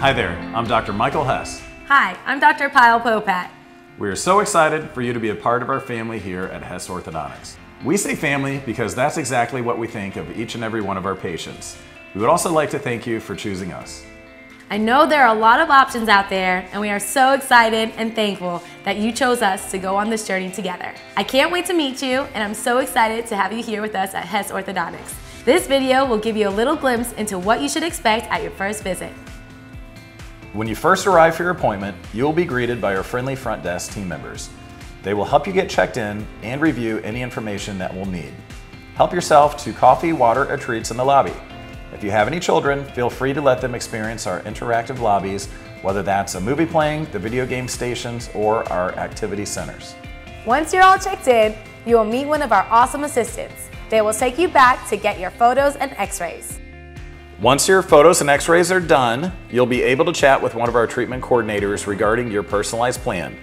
Hi there, I'm Dr. Michael Hess. Hi, I'm Dr. Payal Popat. We are so excited for you to be a part of our family here at Hess Orthodontics. We say family because that's exactly what we think of each and every one of our patients. We would also like to thank you for choosing us. I know there are a lot of options out there, and we are so excited and thankful that you chose us to go on this journey together. I can't wait to meet you, and I'm so excited to have you here with us at Hess Orthodontics. This video will give you a little glimpse into what you should expect at your first visit. When you first arrive for your appointment, you will be greeted by our friendly front desk team members. They will help you get checked in and review any information that we'll need. Help yourself to coffee, water, or treats in the lobby. If you have any children, feel free to let them experience our interactive lobbies, whether that's a movie playing, the video game stations, or our activity centers. Once you're all checked in, you will meet one of our awesome assistants. They will take you back to get your photos and x-rays. Once your photos and x-rays are done, you'll be able to chat with one of our treatment coordinators regarding your personalized plan.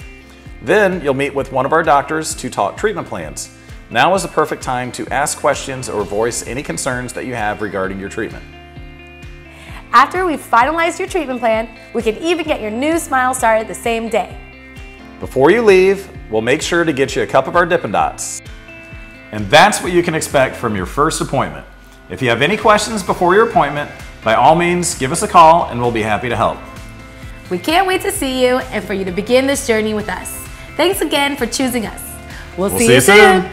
Then you'll meet with one of our doctors to talk treatment plans. Now is the perfect time to ask questions or voice any concerns that you have regarding your treatment. After we've finalized your treatment plan, we can even get your new smile started the same day. Before you leave, we'll make sure to get you a cup of our Dippin' Dots. And that's what you can expect from your first appointment. If you have any questions before your appointment, by all means, give us a call and we'll be happy to help. We can't wait to see you and for you to begin this journey with us. Thanks again for choosing us. We'll, We'll see, see you soon. soon.